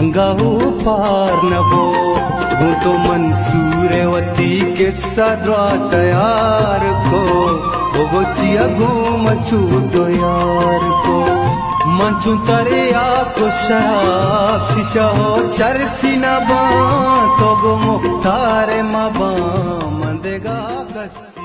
अंगाहू पार no वो तो मन मंसूरवती के सदवा तैयार को वो चिया घूम छू तो यार को मंचू तरे आपको शराब चरसी न बा तो गो मुख्तार मबा मंदेगा कस्सी